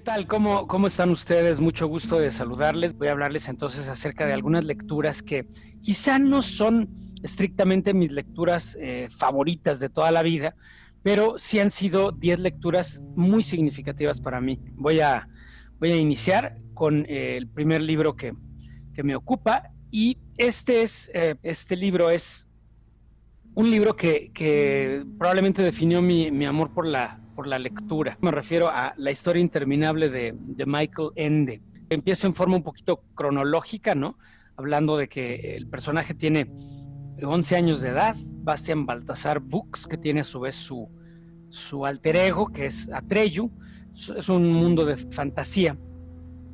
¿Qué tal? ¿Cómo, ¿Cómo están ustedes? Mucho gusto de saludarles. Voy a hablarles entonces acerca de algunas lecturas que quizá no son estrictamente mis lecturas eh, favoritas de toda la vida, pero sí han sido 10 lecturas muy significativas para mí. Voy a, voy a iniciar con eh, el primer libro que, que, me ocupa y este, es, eh, este libro es un libro que, que probablemente definió mi, mi amor por la, por la lectura. Me refiero a La historia interminable de, Michael Ende. Empiezo en forma un poquito cronológica, ¿no? Hablando de que el personaje tiene 11 años de edad, Bastian Baltasar Books, que tiene a su vez su, su alter ego, que es Atreyu. Es un mundo de fantasía.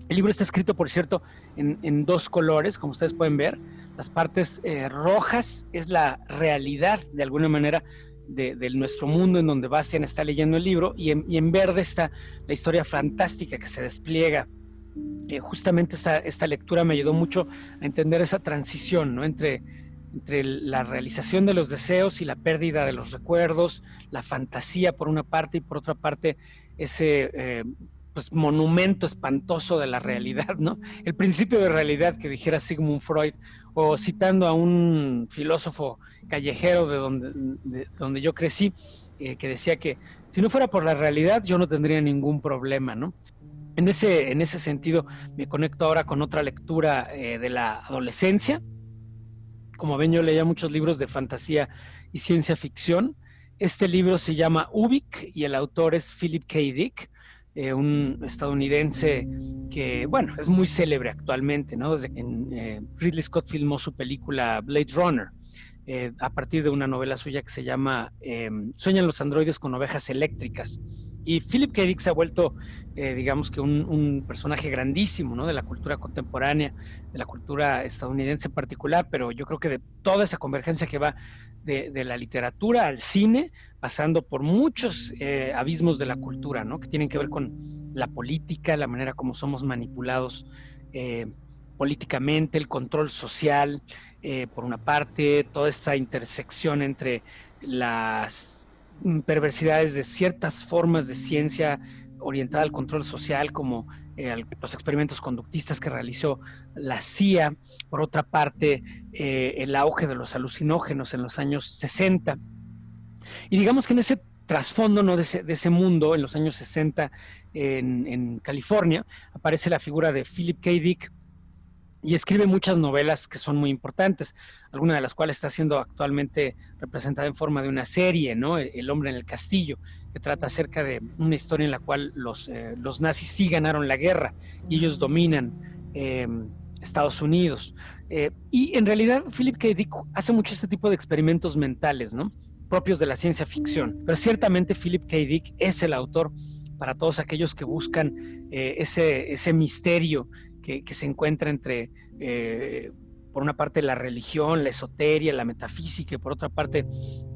El libro está escrito, por cierto, en, dos colores, como ustedes pueden ver. Las partes eh, rojas es la realidad, de alguna manera, de, nuestro mundo en donde Bastian está leyendo el libro y en, verde está la historia fantástica que se despliega. Eh, justamente esta, esta lectura me ayudó mucho a entender esa transición ¿no? entre, entre la realización de los deseos y la pérdida de los recuerdos, la fantasía por una parte y por otra parte ese eh, pues, monumento espantoso de la realidad, ¿no? El principio de realidad que dijera Sigmund Freud, o citando a un filósofo callejero de donde, donde yo crecí, eh, que decía que si no fuera por la realidad yo no tendría ningún problema, ¿no? En ese, en ese sentido me conecto ahora con otra lectura eh, de la adolescencia. Como ven, yo leía muchos libros de fantasía y ciencia ficción. Este libro se llama Ubik y el autor es Philip K. Dick. Eh, un estadounidense que, bueno, es muy célebre actualmente, ¿no? Desde que eh, Ridley Scott filmó su película Blade Runner, eh, a partir de una novela suya que se llama Sueñan los androides con ovejas eléctricas. Y Philip K. Dick se ha vuelto, digamos que un, personaje grandísimo, ¿no? De la cultura contemporánea, de la cultura estadounidense en particular, pero yo creo que de toda esa convergencia que va de, la literatura al cine, pasando por muchos eh, abismos de la cultura, ¿no? Que tienen que ver con la política, la manera como somos manipulados eh, políticamente, el control social, eh, por una parte, toda esta intersección entre las perversidades de ciertas formas de ciencia orientada al control social, como eh, los experimentos conductistas que realizó la CIA, por otra parte, eh, el auge de los alucinógenos en los años 60. Y digamos que en ese trasfondo ¿no? de, ese, mundo, en los años 60 en, en California, aparece la figura de Philip K. Dick, y escribe muchas novelas que son muy importantes, alguna de las cuales está siendo actualmente representada en forma de una serie, ¿no? El hombre en el castillo, que trata acerca de una historia en la cual los, eh, los nazis sí ganaron la guerra y ellos dominan em, Estados Unidos. Eh, y en realidad Philip K. Dick hace mucho este tipo de experimentos mentales, ¿no? propios de la ciencia ficción. Pero ciertamente Philip K. Dick es el autor para todos aquellos que buscan eh, ese, ese misterio que, se encuentra entre, eh, por una parte, la religión, la esoteria, la metafísica, y por otra parte,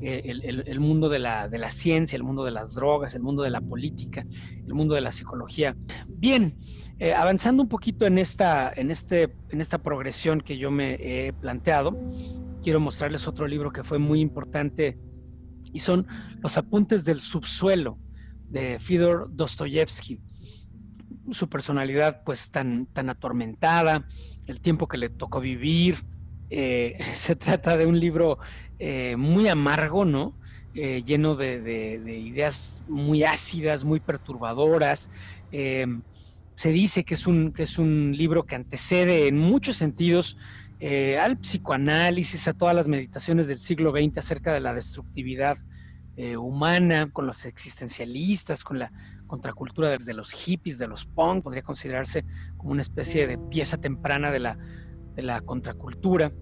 eh, el, mundo de la, de la, ciencia, el mundo de las drogas, el mundo de la política, el mundo de la psicología. Bien, eh, avanzando un poquito en esta, en, este, en esta progresión que yo me he planteado, quiero mostrarles otro libro que fue muy importante y son Los apuntes del subsuelo de Fyodor Dostoyevsky su personalidad pues tan, tan atormentada, el tiempo que le tocó vivir. Eh, se trata de un libro eh, muy amargo, ¿no? Eh, lleno de, ideas muy ácidas, muy perturbadoras. se dice que es, un, que es un libro que antecede en muchos sentidos al psicoanálisis, a todas las meditaciones del siglo XX acerca de la destructividad humana, con los existencialistas, con la contracultura desde los hippies, de los punk, podría considerarse como una especie de pieza temprana de la, de la contracultura.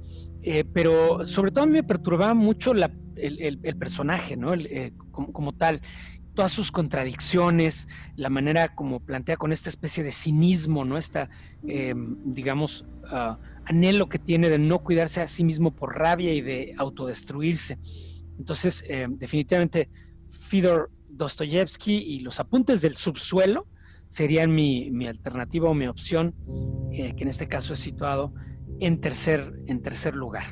Eh, pero sobre todo a mí me perturbaba mucho el, personaje, ¿no? Eh, como, tal, todas sus contradicciones, la manera como plantea con esta especie de cinismo, ¿no? Esta, eh, digamos, ah, anhelo que tiene de no cuidarse a sí mismo por rabia y de autodestruirse. Entonces, definitivamente, Fedor Dostoyevsky y los apuntes del subsuelo serían mi, alternativa o mi opción, eh, que en este caso es situado en tercer, en tercer lugar.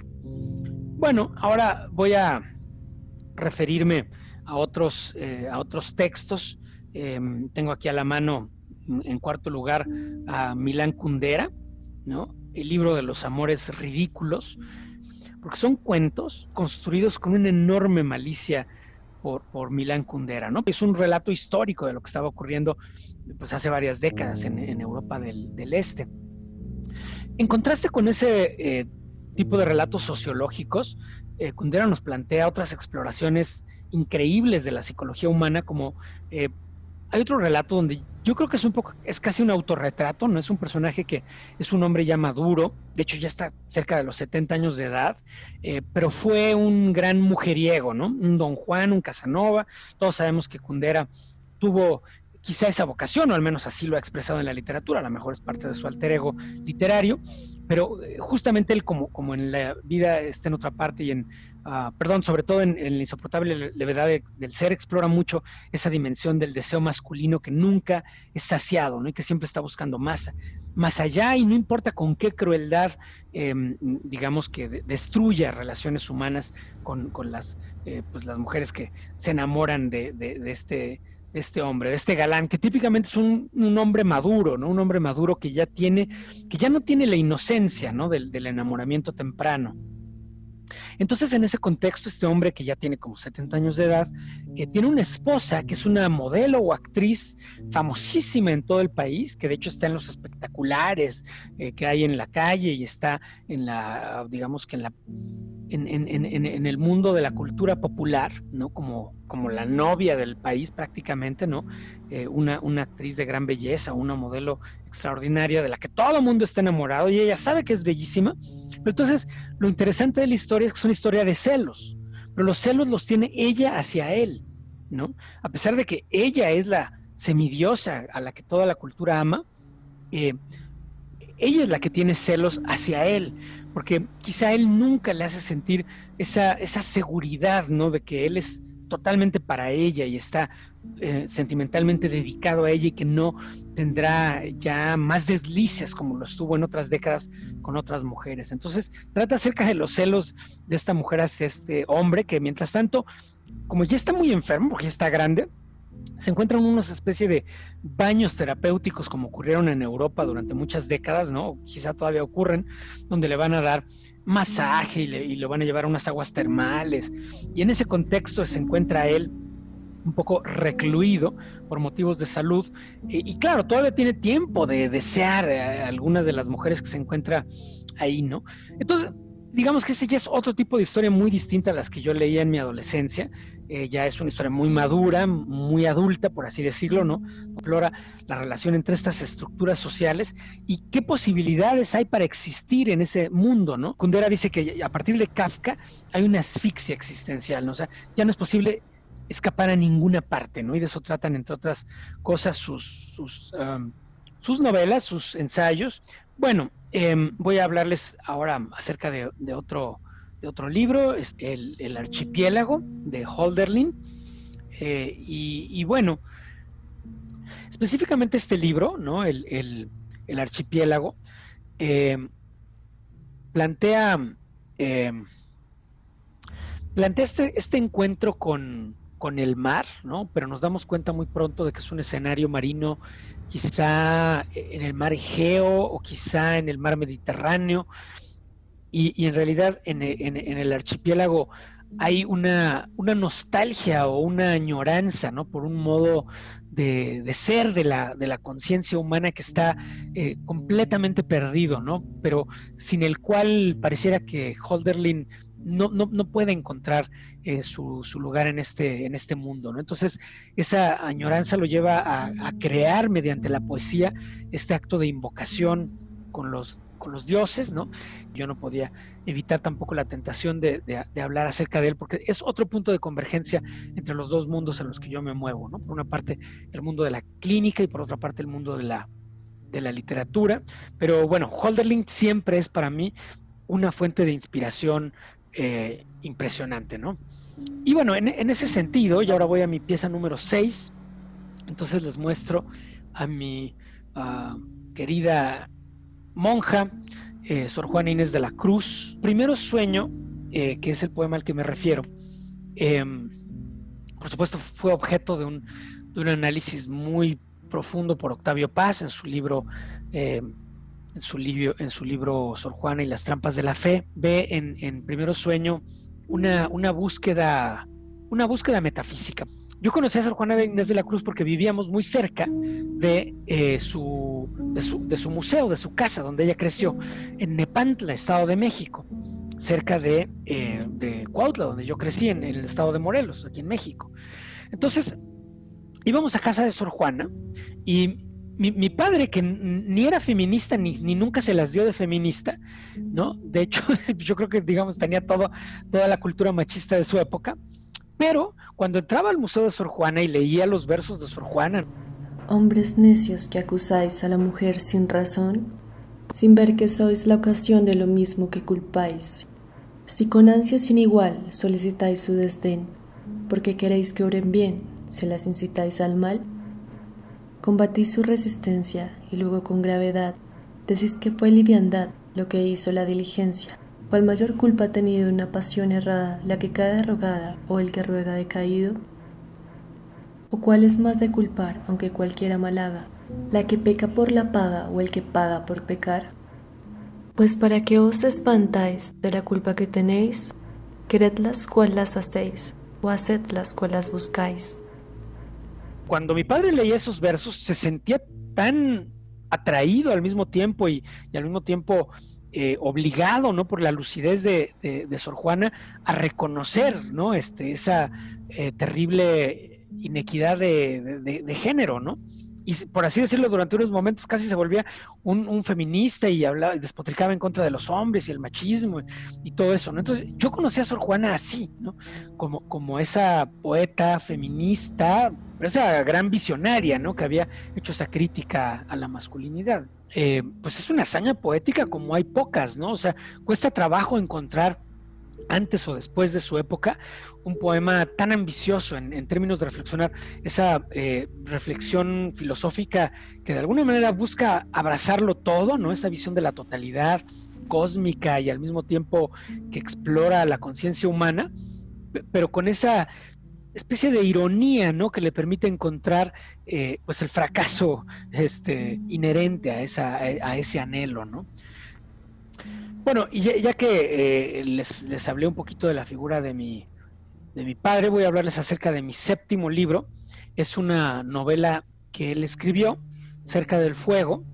Bueno, ahora voy a referirme a otros, eh, a otros textos. Em, tengo aquí a la mano en cuarto lugar a Milán Kundera, ¿no? El libro de los amores ridículos, porque son cuentos construidos con una enorme malicia por, por Milán Kundera, ¿no? Es un relato histórico de lo que estaba ocurriendo pues, hace varias décadas en, Europa del, Este. En contraste con ese eh, tipo de relatos sociológicos, eh, Kundera nos plantea otras exploraciones increíbles de la psicología humana, como eh, hay otro relato donde yo creo que es un poco, es casi un autorretrato, no es un personaje que es un hombre ya maduro, de hecho ya está cerca de los 70 años de edad, eh, pero fue un gran mujeriego, ¿no? Un don Juan, un Casanova, todos sabemos que Kundera tuvo quizá esa vocación, o al menos así lo ha expresado en la literatura, a lo mejor es parte de su alter ego literario, pero eh, justamente él como, como en la vida está en otra parte y en, ah, perdón, sobre todo en, la insoportable levedad del ser, explora mucho esa dimensión del deseo masculino que nunca es saciado, ¿no? Y que siempre está buscando más, más allá y no importa con qué crueldad, em, digamos que destruya relaciones humanas con, con las, eh, pues las mujeres que se enamoran de, de este este hombre, este galán, que típicamente es un, hombre maduro, ¿no? Un hombre maduro que ya tiene, que ya no tiene la inocencia, ¿no? Del, enamoramiento temprano. Entonces, en ese contexto, este hombre que ya tiene como 70 años de edad, que tiene una esposa que es una modelo o actriz famosísima en todo el país, que de hecho está en los espectaculares eh, que hay en la calle y está en la, digamos que en la en, el mundo de la cultura popular, ¿no? Como, como la novia del país prácticamente, ¿no? Eh, una, una, actriz de gran belleza, una modelo extraordinaria de la que todo el mundo está enamorado y ella sabe que es bellísima. Entonces, lo interesante de la historia es que es una historia de celos, pero los celos los tiene ella hacia él, ¿no? A pesar de que ella es la semidiosa a la que toda la cultura ama, eh, ella es la que tiene celos hacia él, porque quizá él nunca le hace sentir esa, esa seguridad, ¿no? De que él es totalmente para ella y está eh, sentimentalmente dedicado a ella y que no tendrá ya más deslices como lo estuvo en otras décadas con otras mujeres. Entonces trata acerca de los celos de esta mujer hacia este hombre que mientras tanto, como ya está muy enfermo, porque ya está grande, se encuentran unas especie de baños terapéuticos como ocurrieron en Europa durante muchas décadas, ¿no? Quizá todavía ocurren, donde le van a dar masaje y le, y van a llevar a unas aguas termales. Y en ese contexto se encuentra él un poco recluido por motivos de salud. Y, claro, todavía tiene tiempo de desear a alguna de las mujeres que se encuentra ahí, ¿no? Entonces, digamos que ese ya es otro tipo de historia muy distinta a las que yo leía en mi adolescencia. Eh, ya es una historia muy madura, muy adulta, por así decirlo, ¿no? Explora la relación entre estas estructuras sociales y qué posibilidades hay para existir en ese mundo, ¿no? Kundera dice que a partir de Kafka hay una asfixia existencial, ¿no? O sea, ya no es posible escapar a ninguna parte, ¿no? Y de eso tratan, entre otras cosas, sus, sus, sus novelas, sus ensayos. Bueno, Em, voy a hablarles ahora acerca de, otro, de otro libro, es el, Archipiélago de Holderlin. Eh, y, bueno, específicamente este libro, ¿no? el, Archipiélago, em, plantea, em, plantea este, este encuentro con, con el mar, ¿no? Pero nos damos cuenta muy pronto de que es un escenario marino, quizá en el mar Egeo o quizá en el mar Mediterráneo. Y, en realidad en, el archipiélago hay una, nostalgia o una añoranza, ¿no? Por un modo de, ser de la, de la conciencia humana que está eh, completamente perdido, ¿no? Pero sin el cual pareciera que Holderlin no, no, no puede encontrar eh, su, lugar en este, en este mundo. ¿no? Entonces, esa añoranza lo lleva a, crear mediante la poesía este acto de invocación con los, con los dioses, ¿no? Yo no podía evitar tampoco la tentación de, hablar acerca de él, porque es otro punto de convergencia entre los dos mundos en los que yo me muevo, ¿no? Por una parte, el mundo de la clínica y por otra parte, el mundo de la, de la literatura. Pero bueno, Holderlin siempre es para mí una fuente de inspiración eh, impresionante, ¿no? Y bueno, en, ese sentido, y ahora voy a mi pieza número 6, entonces les muestro a mi ah, querida monja, eh, Sor Juana Inés de la Cruz. Primero sueño, eh, que es el poema al que me refiero, em, por supuesto fue objeto de un, análisis muy profundo por Octavio Paz en su libro, en, su libro Sor Juana y las trampas de la fe, ve en, Primero Sueño una, una, búsqueda, una búsqueda metafísica. Yo conocí a Sor Juana de Inés de la Cruz porque vivíamos muy cerca de, eh, su, de, su, de su museo, de su casa, donde ella creció, en Nepantla, Estado de México cerca de, eh, de Cuautla, donde yo crecí, en, el estado de Morelos, aquí en México. Entonces, íbamos a casa de Sor Juana y mi, padre, que ni era feminista ni, ni, nunca se las dio de feminista, ¿no? De hecho, yo creo que, digamos, tenía todo, toda la cultura machista de su época, pero cuando entraba al Museo de Sor Juana y leía los versos de Sor Juana... Hombres necios que acusáis a la mujer sin razón, sin ver que sois la ocasión de lo mismo que culpáis. Si con ansia sin igual solicitáis su desdén, porque queréis que obren bien, se las incitáis al mal, combatís su resistencia y luego con gravedad decís que fue liviandad lo que hizo la diligencia. ¿Cuál mayor culpa ha tenido una pasión errada, la que cae rogada o el que ruega decaído? ¿O cuál es más de culpar, aunque cualquiera mal haga, la que peca por la paga o el que paga por pecar? Pues para que os espantáis de la culpa que tenéis, queredlas cual las hacéis, o hacedlas cual las buscáis. Cuando mi padre leía esos versos, se sentía tan atraído al mismo tiempo y, al mismo tiempo eh, obligado, ¿no? Por la lucidez de, Sor Juana a reconocer, ¿no? Este, esa eh, terrible inequidad de, género, ¿no? Y por así decirlo, durante unos momentos casi se volvía un, feminista y hablaba y despotricaba en contra de los hombres y el machismo y, todo eso, ¿no? Entonces, yo conocí a Sor Juana así, ¿no? Como, como esa poeta feminista, esa gran visionaria, ¿no? Que había hecho esa crítica a la masculinidad. Eh, pues es una hazaña poética como hay pocas, ¿no? O sea, cuesta trabajo encontrar antes o después de su época, un poema tan ambicioso en, términos de reflexionar esa eh, reflexión filosófica que de alguna manera busca abrazarlo todo, ¿no? Esa visión de la totalidad cósmica y al mismo tiempo que explora la conciencia humana, pero con esa especie de ironía, ¿no? Que le permite encontrar, eh, pues, el fracaso este, inherente a, esa, a ese anhelo, ¿no? Bueno, y ya, que eh, les, hablé un poquito de la figura de mi, de mi padre, voy a hablarles acerca de mi séptimo libro. Es una novela que él escribió, Cerca del Fuego.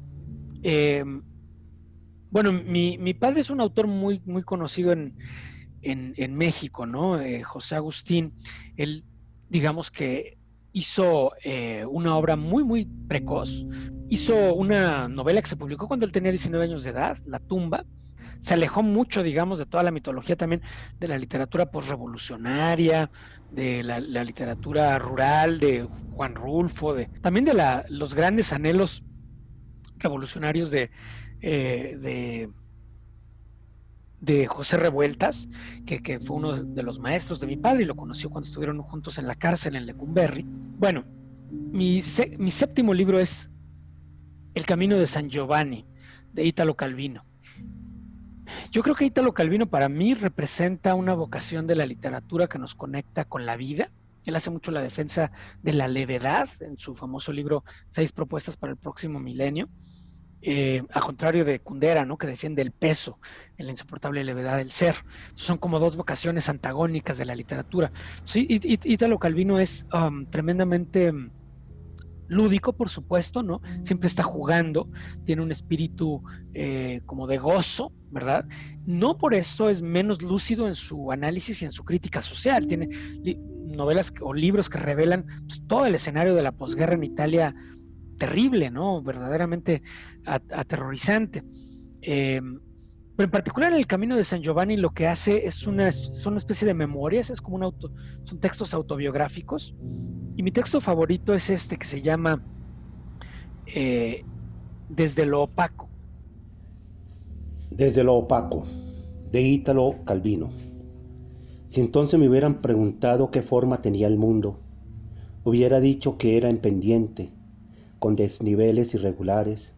Em, bueno, mi, padre es un autor muy, muy conocido en, México, ¿no? Eh, José Agustín, él, digamos que hizo eh, una obra muy, muy precoz. Hizo una novela que se publicó cuando él tenía 19 años de edad, La tumba, se alejó mucho, digamos, de toda la mitología también de la literatura posrevolucionaria, de la, literatura rural, de Juan Rulfo, de, también de los grandes anhelos revolucionarios de, eh, de, José Revueltas, que, fue uno de los maestros de mi padre y lo conoció cuando estuvieron juntos en la cárcel en Lecumberri. Bueno, mi séptimo libro es El Camino de San Giovanni, de Ítalo Calvino. Yo creo que Italo Calvino para mí representa una vocación de la literatura que nos conecta con la vida. Él hace mucho la defensa de la levedad en su famoso libro Seis propuestas para el próximo milenio. Eh, a contrario de Kundera, ¿no? que defiende el peso la insoportable levedad del ser. Son como dos vocaciones antagónicas de la literatura. Sí, Italo Calvino es um, tremendamente lúdico, por supuesto, ¿no? Siempre está jugando, tiene un espíritu eh, como de gozo, ¿verdad? No por esto es menos lúcido en su análisis y en su crítica social. Tiene novelas o libros que revelan pues, todo el escenario de la posguerra en Italia terrible, ¿no? Verdaderamente aterrorizante. Em, pero en particular en el Camino de San Giovanni lo que hace es una, una especie de memorias, es como un auto, son textos autobiográficos y mi texto favorito es este que se llama eh, Desde lo opaco. Desde lo opaco, de Ítalo Calvino. Si entonces me hubieran preguntado qué forma tenía el mundo, hubiera dicho que era en pendiente, con desniveles irregulares,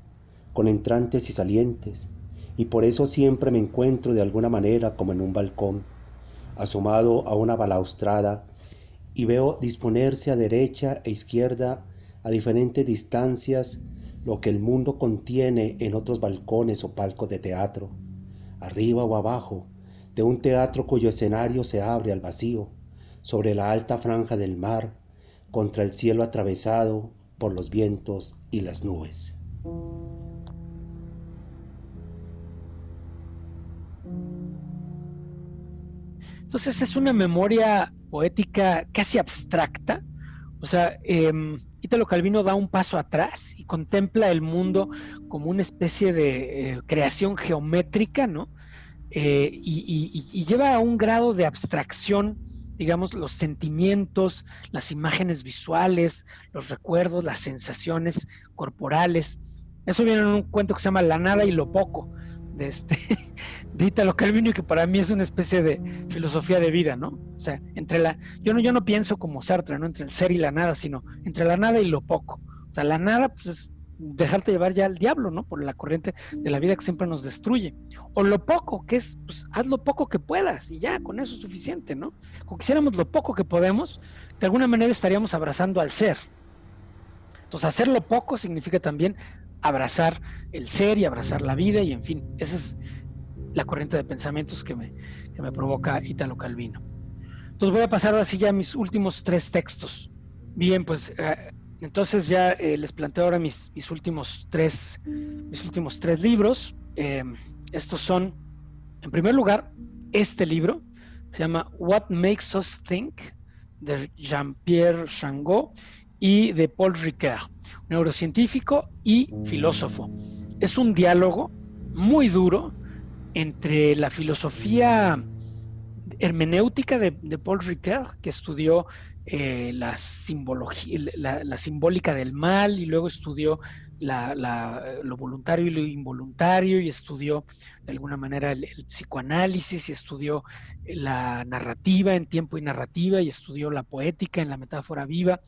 con entrantes y salientes, y por eso siempre me encuentro de alguna manera como en un balcón, asomado a una balaustrada y veo disponerse a derecha e izquierda a diferentes distancias lo que el mundo contiene en otros balcones o palcos de teatro, arriba o abajo, de un teatro cuyo escenario se abre al vacío, sobre la alta franja del mar, contra el cielo atravesado por los vientos y las nubes. Entonces es una memoria poética casi abstracta, o sea, eh, Italo Calvino da un paso atrás y contempla el mundo como una especie de eh, creación geométrica, ¿no? Eh, y, lleva a un grado de abstracción, digamos, los sentimientos, las imágenes visuales, los recuerdos, las sensaciones corporales. Eso viene en un cuento que se llama La nada y lo poco, de este de Italo Calvino y que para mí es una especie de filosofía de vida, ¿no? O sea, entre la yo no yo no pienso como Sartre, no entre el ser y la nada, sino entre la nada y lo poco. O sea, la nada pues es dejarte llevar ya al diablo, ¿no? Por la corriente de la vida que siempre nos destruye. O lo poco, que es, pues haz lo poco que puedas y ya, con eso es suficiente, ¿no? Si quisiéramos lo poco que podemos, de alguna manera estaríamos abrazando al ser. Entonces, hacer lo poco significa también abrazar el ser y abrazar la vida y en fin, esa es la corriente de pensamientos que me, que me provoca Italo Calvino. Entonces voy a pasar así ya a mis últimos tres textos. Bien, pues eh, entonces ya eh, les planteo ahora mis, mis, últimos tres, mis últimos tres libros. Em, estos son, en primer lugar, este libro se llama What Makes Us Think de Jean-Pierre Changot y de Paul Ricoeur, neurocientífico y filósofo. Es un diálogo muy duro entre la filosofía hermenéutica de, Paul Ricoeur, que estudió eh, la, simbología, la, simbólica del mal y luego estudió lo voluntario y lo involuntario y estudió de alguna manera el, psicoanálisis y estudió la narrativa en tiempo y narrativa y estudió la poética en la metáfora viva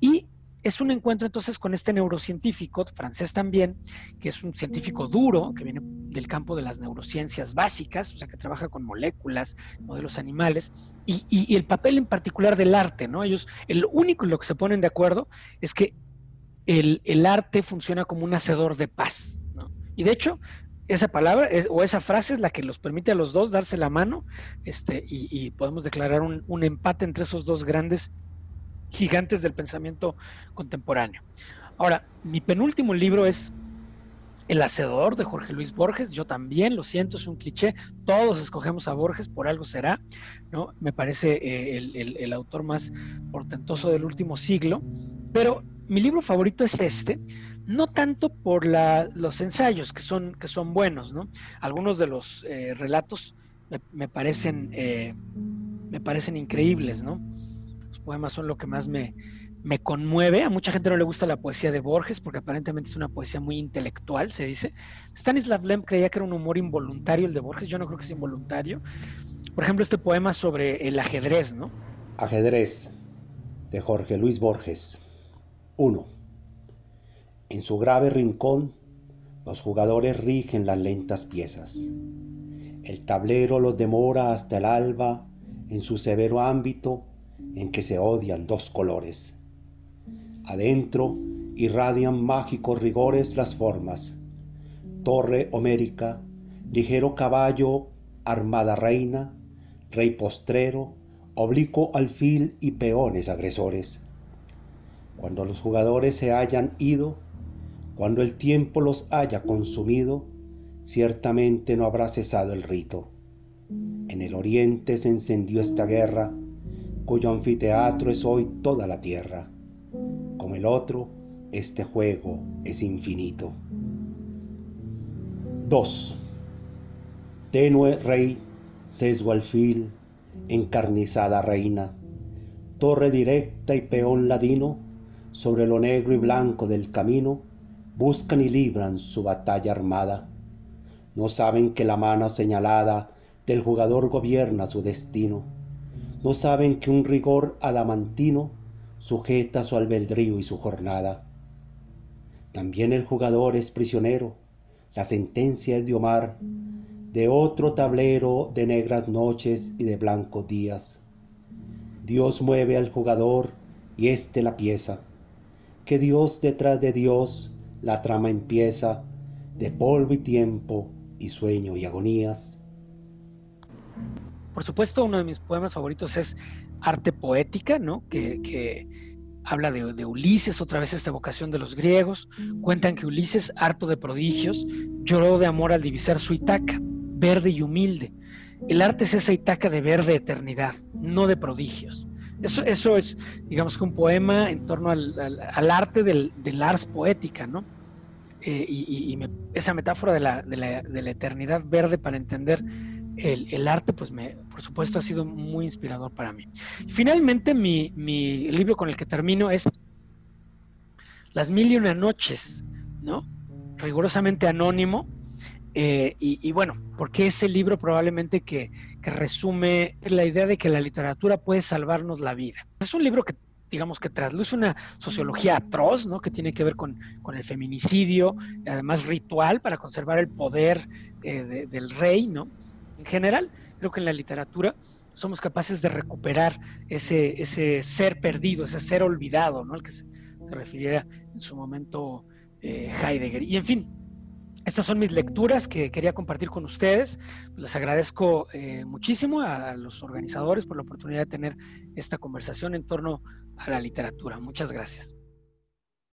y es un encuentro entonces con este neurocientífico, francés también, que es un científico duro, que viene del campo de las neurociencias básicas, o sea, que trabaja con moléculas, modelos animales, y, el papel en particular del arte, ¿no? Ellos, el único en lo que se ponen de acuerdo es que el, arte funciona como un hacedor de paz, ¿no? Y de hecho, esa palabra o esa frase es la que los permite a los dos darse la mano este, y, podemos declarar un, un, empate entre esos dos grandes gigantes del pensamiento contemporáneo. Ahora, mi penúltimo libro es El Hacedor de Jorge Luis Borges. Yo también, lo siento, es un cliché. Todos escogemos a Borges, por algo será. ¿no? Me parece eh, el, autor más portentoso del último siglo. Pero mi libro favorito es este, no tanto por los ensayos, que son, que son buenos. ¿no? Algunos de los eh, relatos me, parecen, eh, me parecen increíbles, ¿no? Poemas son lo que más me, me conmueve. A mucha gente no le gusta la poesía de Borges porque aparentemente es una poesía muy intelectual, se dice. Stanislav Lem creía que era un humor involuntario el de Borges. Yo no creo que sea involuntario. Por ejemplo, este poema sobre el ajedrez, ¿no? Ajedrez, de Jorge Luis Borges. 1. En su grave rincón, los jugadores rigen las lentas piezas. El tablero los demora hasta el alba en su severo ámbito en que se odian dos colores. Adentro irradian mágicos rigores las formas. Torre homérica, ligero caballo, armada reina, rey postrero, oblicuo alfil y peones agresores. Cuando los jugadores se hayan ido, cuando el tiempo los haya consumido, ciertamente no habrá cesado el rito. En el oriente se encendió esta guerra, cuyo anfiteatro es hoy toda la tierra. Como el otro, este juego es infinito. 2. Tenue rey, sesgo alfil, encarnizada reina, torre directa y peón ladino, sobre lo negro y blanco del camino, buscan y libran su batalla armada. No saben que la mano señalada del jugador gobierna su destino no saben que un rigor adamantino sujeta su albedrío y su jornada. También el jugador es prisionero, la sentencia es de Omar, de otro tablero de negras noches y de blancos días. Dios mueve al jugador y éste la pieza, que Dios detrás de Dios la trama empieza de polvo y tiempo y sueño y agonías. Por supuesto, uno de mis poemas favoritos es Arte Poética, ¿no? Que, habla de, de, Ulises, otra vez esta vocación de los griegos. Cuentan que Ulises, harto de prodigios, lloró de amor al divisar su Itaca, verde y humilde. El arte es esa Itaca de verde eternidad, no de prodigios. Eso, eso es, digamos que un poema en torno al, arte del, del, ars poética, ¿no? Eh, y, esa metáfora de la, de, la, de la, eternidad verde para entender el, el, arte, pues me, por supuesto ha sido muy inspirador para mí. Finalmente, mi, mi libro con el que termino es Las mil y una noches, ¿no? Rigurosamente anónimo, eh, y, bueno, porque ese libro probablemente que, resume la idea de que la literatura puede salvarnos la vida. Es un libro que digamos que trasluce una sociología atroz, ¿no? Que tiene que ver con, el feminicidio, además ritual para conservar el poder eh, del rey, ¿no? En general, creo que en la literatura somos capaces de recuperar ese, ese ser perdido, ese ser olvidado, ¿no? Al que se, refiriera en su momento eh, Heidegger. Y en fin, estas son mis lecturas que quería compartir con ustedes. Les agradezco eh, muchísimo a los organizadores por la oportunidad de tener esta conversación en torno a la literatura. Muchas gracias.